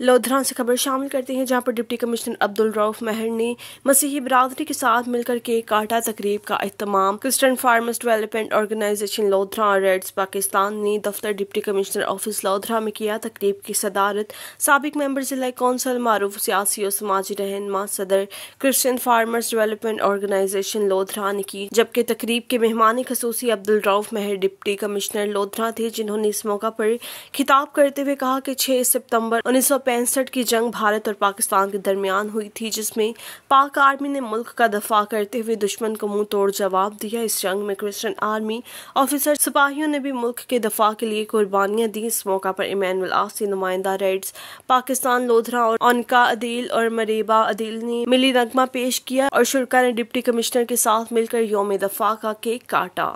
लोधरा से खबर शामिल करते हैं, जहाँ पर डिप्टी कमिश्नर अब्दुल रऊफ महर ने मसीही बरदरी के साथ मिलकर केक काटा तकरीब का अहतमाम Christian farmers development organisation Lodhran और रेड्स, पाकिस्तान ने दफ्तर डिप्टी कमिश्नर ऑफ़िस लोधरा में किया तकरीब की सदारत। सबक मेंबर जिला कौंसल मारूफ सियासी और समाजी रहनमा सदर Christian farmers development organization Lodhran ने की, जबकि तकरीब के मेहमान खसूसी अब्दुल रऊफ महर डिप्टी कमिश्नर लोधरा थे, जिन्होंने इस मौका पर खिताब करते हुए कहा कि छह सितंबर उन्नीस सौ पैंसठ की जंग भारत और पाकिस्तान के दरमियान हुई थी, जिसमें पाक आर्मी ने मुल्क का दफ़ा करते हुए दुश्मन को मुँह तोड़ जवाब दिया। इस जंग में क्रिश्चियन आर्मी ऑफिसर सिपाहियों ने भी मुल्क के दफ़ा के लिए कुर्बानियाँ दी। इस मौका पर इमानुल आसी नुमाइंदा रेड्स, पाकिस्तान लोधरा और अनका अदील और मरेबा अदील ने मिली नगमा पेश किया और शुरा ने डिप्टी कमिश्नर के साथ मिलकर योम दफ़ा का केक काटा।